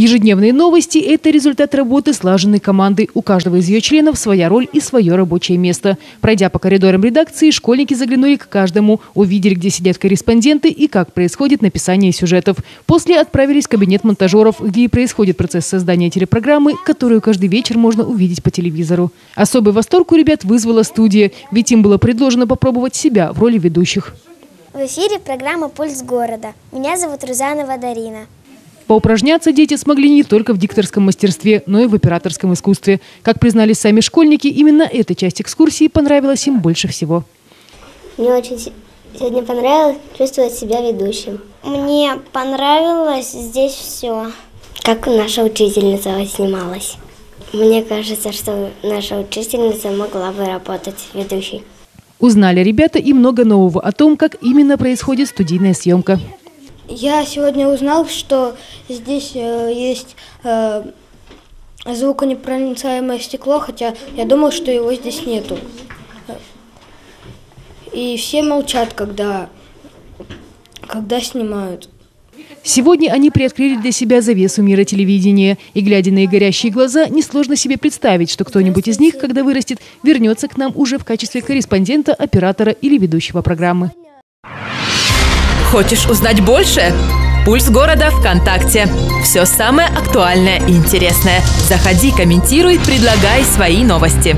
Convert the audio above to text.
Ежедневные новости – это результат работы слаженной команды. У каждого из ее членов своя роль и свое рабочее место. Пройдя по коридорам редакции, школьники заглянули к каждому, увидели, где сидят корреспонденты и как происходит написание сюжетов. После отправились в кабинет монтажеров, где и происходит процесс создания телепрограммы, которую каждый вечер можно увидеть по телевизору. Особый восторг у ребят вызвала студия, ведь им было предложено попробовать себя в роли ведущих. В эфире программа «Пульс города». Меня зовут Рузанова Дарина. Поупражняться дети смогли не только в дикторском мастерстве, но и в операторском искусстве. Как признались сами школьники, именно эта часть экскурсии понравилась им больше всего. Мне очень сегодня понравилось чувствовать себя ведущим. Мне понравилось здесь все. Как наша учительница снималась. Мне кажется, что наша учительница могла бы работать ведущей. Узнали ребята и много нового о том, как именно происходит студийная съемка. Я сегодня узнал, что здесь э, есть э, звуконепроницаемое стекло, хотя я думал, что его здесь нету. И все молчат, когда, когда снимают. Сегодня они приоткрыли для себя завесу мира телевидения. И, глядя на их горящие глаза, несложно себе представить, что кто-нибудь из них, когда вырастет, вернется к нам уже в качестве корреспондента, оператора или ведущего программы. Хочешь узнать больше? Пульс города ВКонтакте. Все самое актуальное и интересное. Заходи, комментируй, предлагай свои новости.